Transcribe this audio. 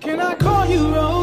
Can I call you Rose?